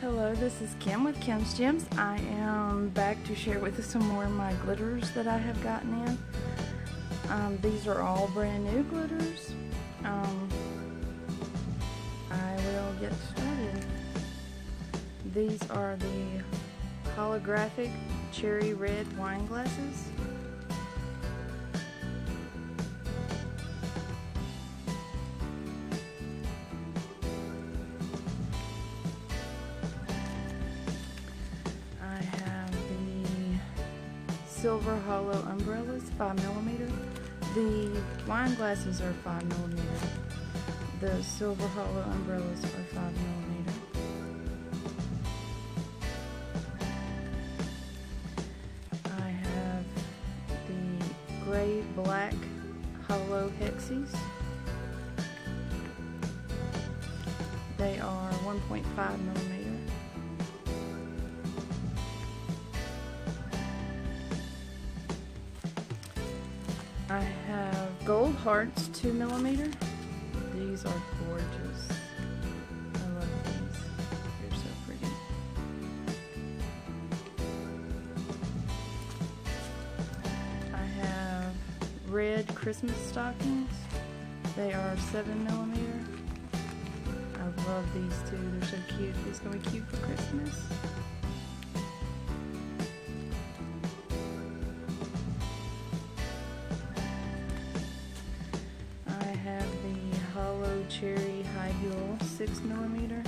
Hello, this is Kim with Kim's Gems. I am back to share with you some more of my glitters that I have gotten in. Um, these are all brand new glitters. Um, I will get started. These are the holographic cherry red wine glasses. Silver hollow umbrellas, 5 millimeter. The wine glasses are 5 millimeter. The silver hollow umbrellas are 5 millimeter. I have the gray black hollow hexies. They are 1.5 millimeter. Hearts, two millimeter. These are gorgeous. I love these. They're so pretty. I have red Christmas stockings. They are seven millimeter. I love these two. They're so cute. These gonna be cute for Christmas. Heel six millimeter.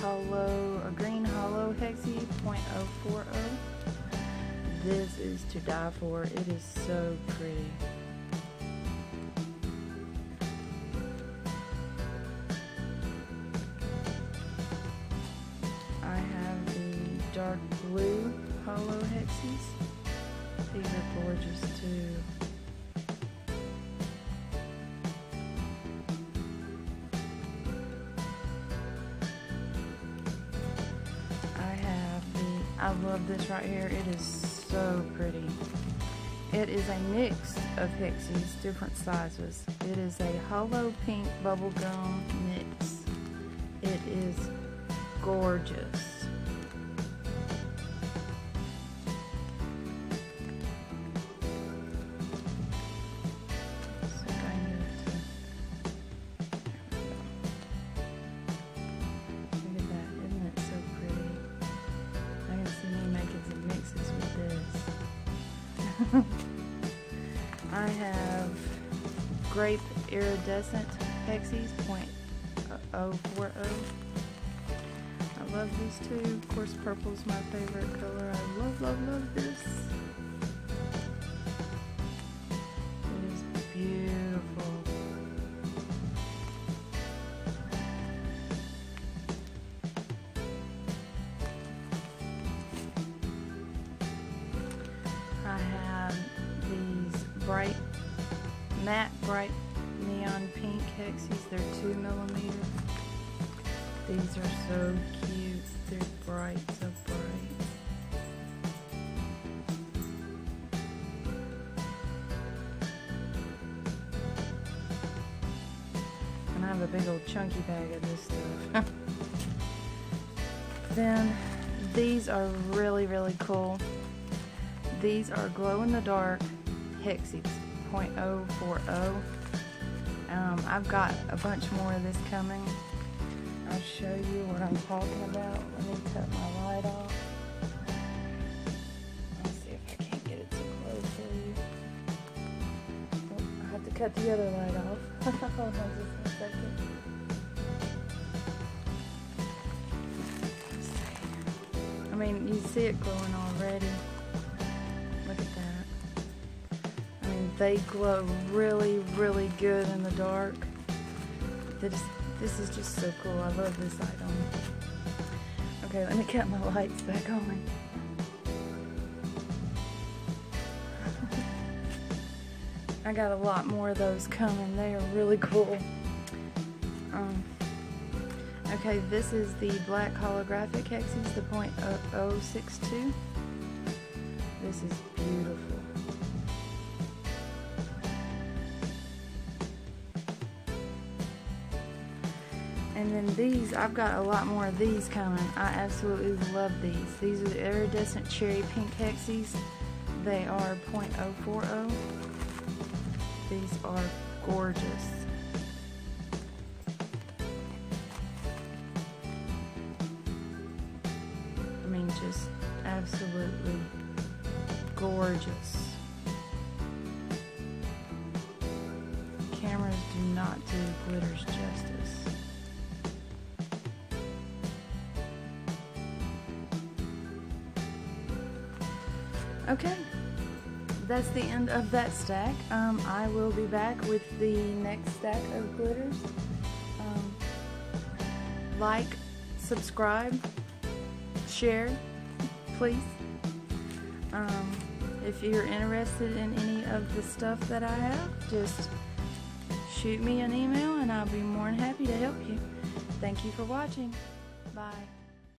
Hollow, a green hollow hexi .040. This is to die for. It is so pretty. I have the dark blue hollow hexes. These are gorgeous too. I have the, I love this right here. It is so pretty. It is a mix of Hexies, different sizes. It is a hollow pink bubblegum mix. It is gorgeous. Grape iridescent Hexies point uh, oh, four oh. I love these two. Of course, purple's my favorite color. I love, love, love this. It is beautiful. I have these bright, matte bright neon pink hexies. They're two millimeter. These are so cute. They're bright, so bright. And I have a big old chunky bag of this stuff. then these are really, really cool. These are glow in the dark Hexies .040. Um, I've got a bunch more of this coming. I'll show you what I'm talking about. Let me cut my light off. Let's see if I can't get it to close you. Oh, I have to cut the other light off. Hold on just a second. I mean, you see it glowing already. They glow really, really good in the dark. This, this is just so cool. I love this item. Okay, let me cut my lights back on. I got a lot more of those coming. They are really cool. Um, okay, this is the black holographic hexes, the .062. This is beautiful. And then these, I've got a lot more of these coming. I absolutely love these. These are the iridescent cherry pink hexies. They are .040. These are gorgeous. I mean, just absolutely gorgeous. Cameras do not do glitters justice. Okay, that's the end of that stack. Um, I will be back with the next stack of glitters. Um, like, subscribe, share, please. Um, if you're interested in any of the stuff that I have, just shoot me an email and I'll be more than happy to help you. Thank you for watching. Bye.